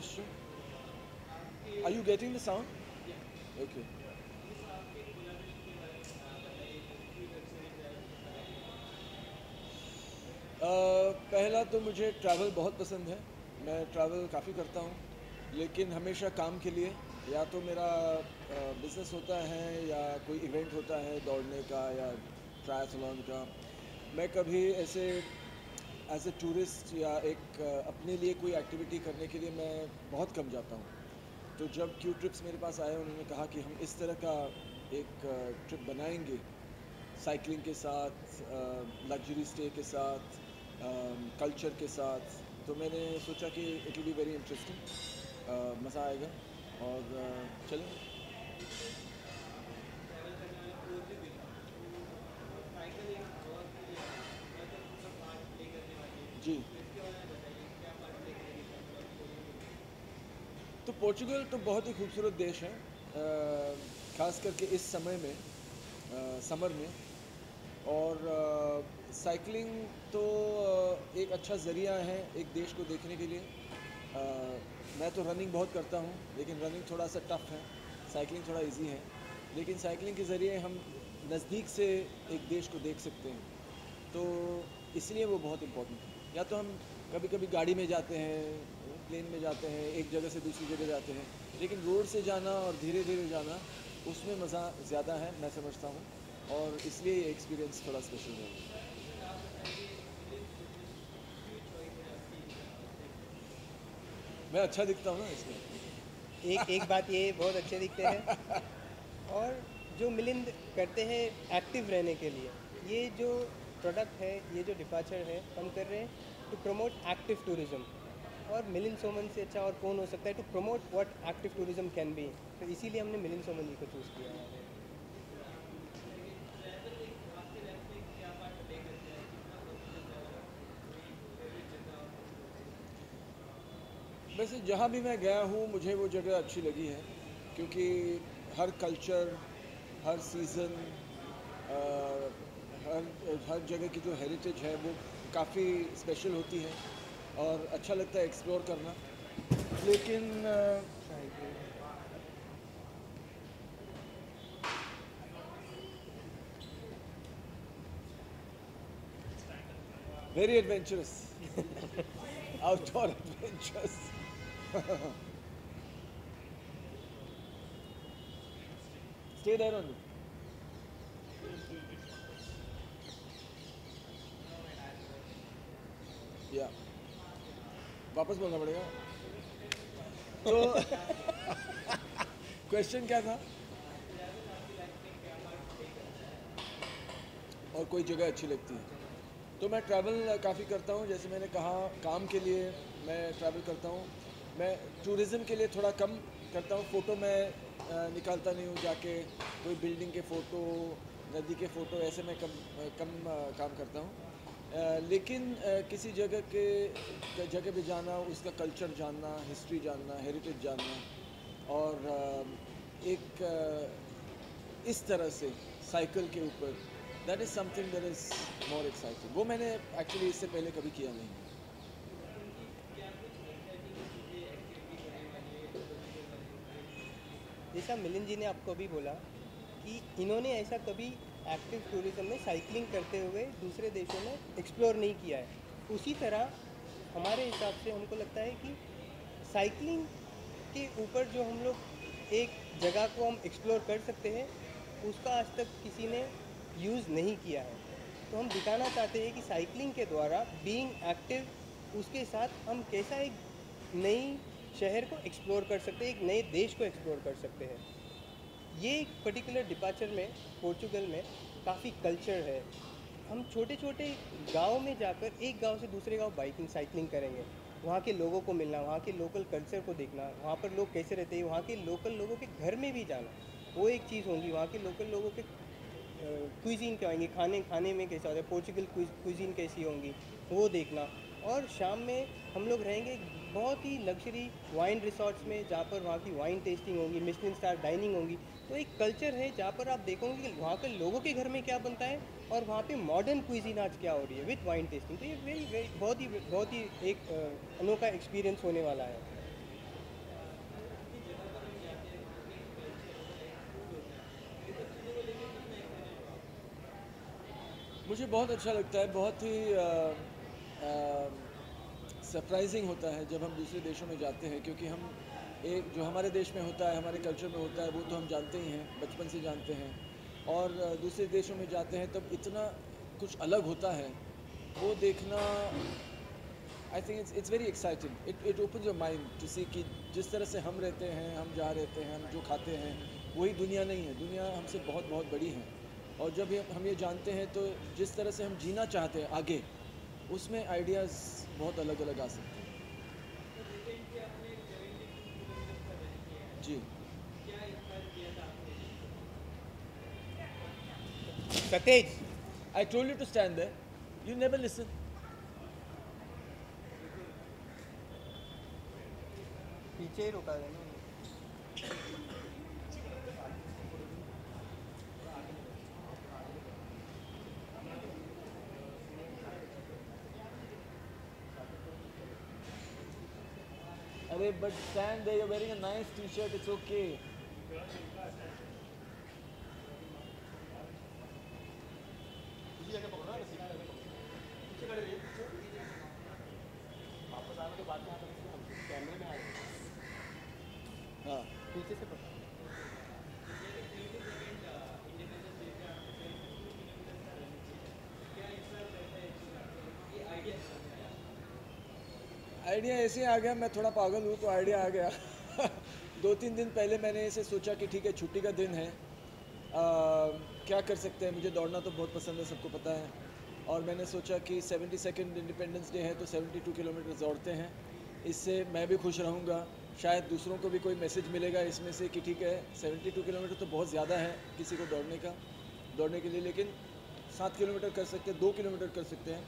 question. Are you getting the sound? Okay. Uh, पहला तो मुझे ट्रैवल बहुत पसंद है मैं ट्रैवल काफ़ी करता हूँ लेकिन हमेशा काम के लिए या तो मेरा बिज़नेस होता है या कोई इवेंट होता है दौड़ने का या ट्रायथलॉन का मैं कभी ऐसे एज ए टूरिस्ट या एक अपने लिए कोई एक्टिविटी करने के लिए मैं बहुत कम जाता हूँ। तो जब क्यू ट्रिप्स मेरे पास आए उन्होंने कहा कि हम इस तरह का एक ट्रिप बनाएँगे। साइकिलिंग के साथ लग्जरी स्टे के साथ कल्चर के साथ। तो मैंने सोचा कि it will be very interesting मज़ा आएगा। और uh, जी। तो पोर्चुगल तो बहुत ही खूबसूरत देश है खास करके इस समय में अ, समर में। और अ, साइकिलिंग तो एक अच्छा ज़रिया है एक देश को देखने के लिए। अ, मैं तो रनिंग बहुत करता हूँ लेकिन रनिंग थोड़ा सा टफ है। साइकिलिंग थोड़ा इजी है। लेकिन साइकिलिंग के ज़रिए हम नज़दीक से एक देश को देख सकते हैं। तो इसलिए वो बहुत इम्पोर्टेंट है। या तो हम कभी कभी गाड़ी में जाते हैं प्लेन में जाते हैं एक जगह से दूसरी जगह जाते हैं लेकिन रोड से जाना और धीरे धीरे जाना उसमें मज़ा ज़्यादा है मैं समझता हूँ और इसलिए ये एक्सपीरियंस थोड़ा स्पेशल है। मैं अच्छा दिखता हूँ ना इसमें। एक एक बात ये बहुत अच्छे दिखते हैं। और जो मिलिंद करते हैं एक्टिव रहने के लिए ये जो प्रोडक्ट है, ये जो डिपार्चर है, हम कर रहे हैं टू प्रमोट एक्टिव टूरिज़्म और मिलिंद सोमन से अच्छा और कौन हो सकता है to promote what active tourism can be तो इसीलिए हमने मिलिंद सोमन जी को चूज़ किया। है वैसे जहाँ भी मैं गया हूँ, मुझे वो जगह अच्छी लगी है, क्योंकि हर कल्चर हर सीज़न हर हर जगह की जो हेरिटेज है वो काफ़ी स्पेशल होती है और अच्छा लगता है एक्सप्लोर करना। लेकिन very adventurous outdoor adventures. Stay there only या वापस बोलना पड़ेगा। तो क्वेश्चन क्या था? और कोई जगह अच्छी लगती है। तो मैं ट्रैवल काफ़ी करता हूँ, जैसे मैंने कहा, काम के लिए मैं ट्रैवल करता हूँ। मैं टूरिज़्म के लिए थोड़ा कम करता हूँ। फ़ोटो मैं निकालता नहीं हूँ, जाके कोई बिल्डिंग के फ़ोटो नदी के फ़ोटो ऐसे मैं कम कम काम करता हूँ। लेकिन किसी जगह के जगह पे जाना, उसका कल्चर जानना हिस्ट्री जानना हेरिटेज जानना, और एक इस तरह से साइकिल के ऊपर that is something that is more exciting वो मैंने एक्चुअली इससे पहले कभी किया नहीं जैसा मिलिंद जी ने आपको अभी बोला कि इन्होंने ऐसा कभी एक्टिव टूरिज़्म में साइकिलिंग करते हुए दूसरे देशों में एक्सप्लोर नहीं किया है। उसी तरह हमारे हिसाब से हमको लगता है कि साइकिलिंग के ऊपर जो हम लोग एक जगह को हम एक्सप्लोर कर सकते हैं, उसका आज तक किसी ने यूज़ नहीं किया है। तो हम दिखाना चाहते हैं कि साइकिलिंग के द्वारा बीइंग एक्टिव उसके साथ हम कैसा एक नई शहर को एक्सप्लोर कर सकते हैं, एक नए देश को एक्सप्लोर कर सकते हैं। ये एक पर्टिकुलर डिपार्चर में पोर्चुगल में काफ़ी कल्चर है। हम छोटे छोटे गाँव में जाकर एक गाँव से दूसरे गाँव बाइकिंग साइकिलिंग करेंगे। वहाँ के लोगों को मिलना, वहाँ के लोकल कल्चर को देखना, वहाँ पर लोग कैसे रहते हैं, वहाँ के लोकल लोगों के घर में भी जाना, वो एक चीज़ होगी। वहाँ के लोकल लोगों के क्विजीन क्या होंगे, खाने खाने में कैसा होता है पोर्चुगल क्विजीन कैसी होंगी, वो देखना। और शाम में हम लोग रहेंगे बहुत ही लग्जरी वाइन रिसोर्ट्स में जहाँ पर वहाँ की वाइन टेस्टिंग होगी मिशन स्टार डाइनिंग होगी। तो एक कल्चर है जहाँ पर आप देखोगे कि वहाँ के लोगों के घर में क्या बनता है और वहाँ पे मॉडर्न क्विजीन आज क्या हो रही है विथ वाइन टेस्टिंग तो ये वेरी वेरी बहुत ही बहुत ही एक अनोखा एक्सपीरियंस होने वाला है। मुझे बहुत अच्छा लगता है बहुत ही आ, आ, सरप्राइजिंग होता है जब हम दूसरे देशों में जाते हैं, क्योंकि हम एक, जो हमारे देश में होता है, हमारे कल्चर में होता है, वो तो हम जानते ही हैं, बचपन से जानते हैं। और दूसरे देशों में जाते हैं, तब इतना कुछ अलग होता है, वो देखना I think it's it's very exciting it it open your mind to see कि जिस तरह से हम रहते हैं, हम जहाँ रहते हैं, हम जो खाते हैं, वही दुनिया नहीं है। दुनिया हमसे बहुत बहुत बड़ी है। और जब हम ये जानते हैं तो जिस तरह से हम जीना चाहते हैं आगे उसमें आइडियाज़ बहुत अलग अलग आ सकते हैं। जी। Satej I told you to stand you never listen पीछे ही रुका देना Arey, but stand there. You're wearing a nice T-shirt. It's okay. हाँ पीछे से पकड़ Idea ऐसे आ गया मैं थोड़ा पागल हूँ तो आइडिया आ गया। दो तीन दिन पहले मैंने ऐसे सोचा कि ठीक है छुट्टी का दिन है। आ, क्या कर सकते हैं? मुझे दौड़ना तो बहुत पसंद है सबको पता है। और मैंने सोचा कि सेवेंटी सेकेंड इंडिपेंडेंस डे है तो 72 किलोमीटर दौड़ते हैं। इससे मैं भी खुश रहूँगा। शायद दूसरों को भी कोई मैसेज मिलेगा इसमें से कि ठीक है 72 किलोमीटर तो बहुत ज़्यादा है किसी को दौड़ने का दौड़ने के लिए। लेकिन सात किलोमीटर कर सकते हैं दो किलोमीटर कर सकते हैं।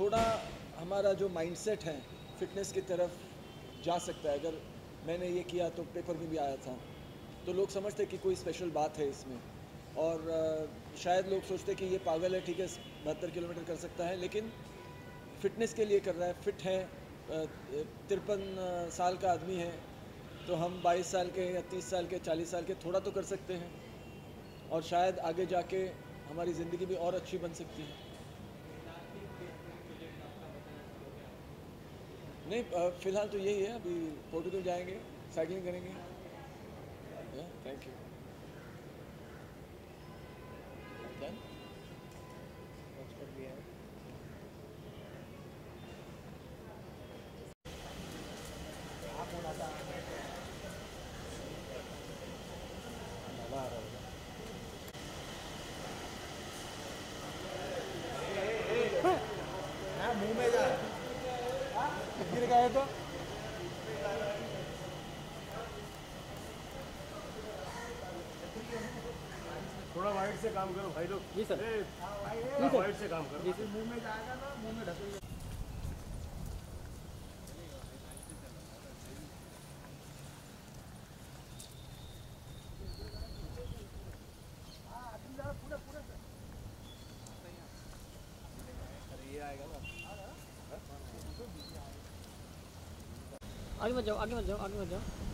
थोड़ा हमारा जो माइंडसेट है फिटनेस की तरफ़ जा सकता है। अगर मैंने ये किया तो पेपर में भी आया था। तो लोग समझते कि कोई स्पेशल बात है इसमें। और शायद लोग सोचते कि ये पागल है, ठीक है, बहत्तर किलोमीटर कर सकता है, लेकिन फिटनेस के लिए कर रहा है। फिट है तिरपन साल का आदमी है तो हम 22 साल के या 30 साल के 40 साल के थोड़ा तो कर सकते हैं। और शायद आगे जाके हमारी ज़िंदगी भी और अच्छी बन सकती है। नहीं फ़िलहाल तो यही है अभी पोर्टुगल जाएँगे साइकिलिंग करेंगे। थैंक यू थोड़ा वाइट से काम करो भाई लोग। जी सर। वाइट से काम करो। जी मुँह में जाएगा ना मुँह में ढकेगा। आगे मत जाओ आगे मत जाओ आगे मत जाओ।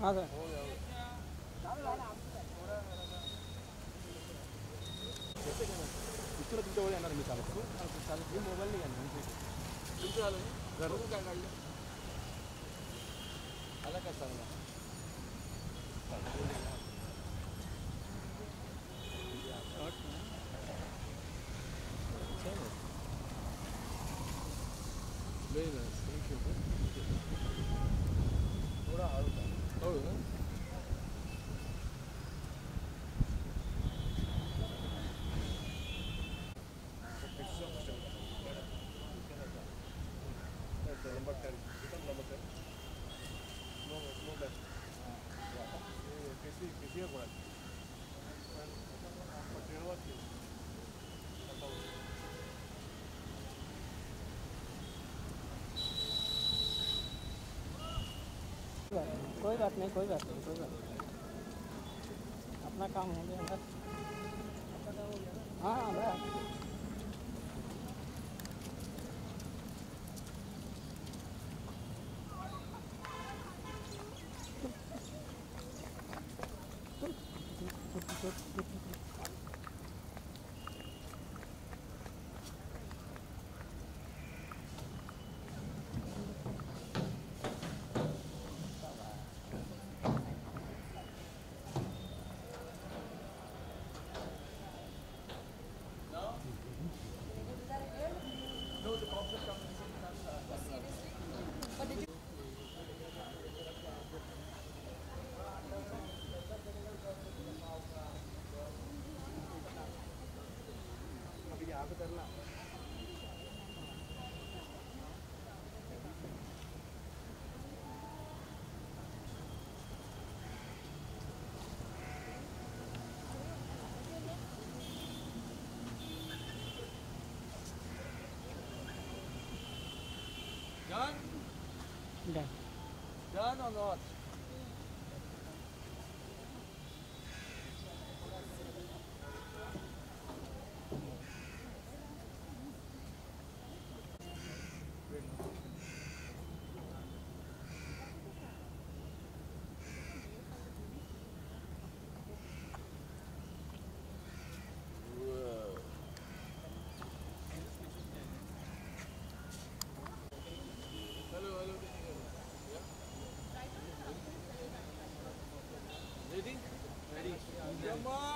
हाँ सर इतना तुमच्या वर येणार मी चालत चालत मी मोबाईल नाही number 10. Become number 10. No, no left. कैसी कैसी पड़ा ट्रेन की कोई बात नहीं कोई बात नहीं कोई बात नहीं अपना काम हो गया हाँ हाँ Good, good. não no norte. Allah.